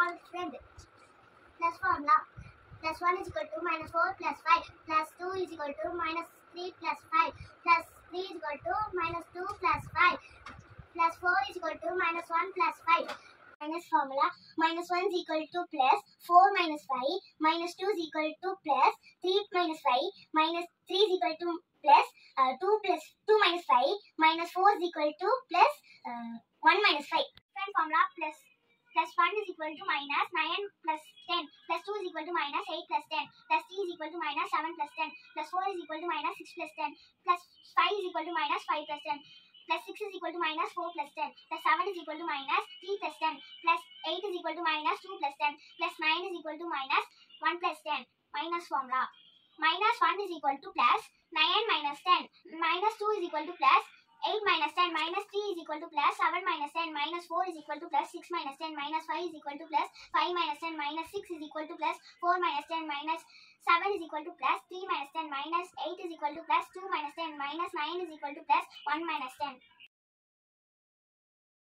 small friend. Plus formula. Plus 1 is equal to minus 4 plus 5 plus 2 is equal to minus 3 plus 5 plus 3 is equal to minus 2 plus 5 plus 4 is equal to minus 1 plus 5 minus formula minus 1 is equal to plus 4 minus 5 minus 2 is equal to plus 3 minus 5 minus 3 is equal to plus uh, 2 plus 2 minus 5 minus 4 is equal to plus uh, 1 minus 5 big friend formula plus plus 1 is equal to minus 9 plus 10 plus 2 is equal to minus 8 plus 10 plus 3 is equal to minus 7 plus 10 plus 4 is equal to minus 6 plus 10 plus 5 is equal to minus 5 plus 10 plus 6 is equal to minus 4 plus 10 plus 7 is equal to minus 3 plus 10 plus 8 is equal to minus 2 plus 10 plus 9 is equal to minus 1 plus 10 minus formula minus 1 is equal to plus 9 minus 10 minus 2 is equal to plus 8 minus 10 minus 3 is equal to plus 7 minus 10 minus 4 is equal to plus 6 minus 10 minus 5 is equal to plus 5 minus 10 minus 6 is equal to plus 4 minus 10 minus 7 is equal to plus 3 minus 10 minus 8 is equal to plus 2 minus 10 minus 9 is equal to plus 1 minus 10